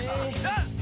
Yeah.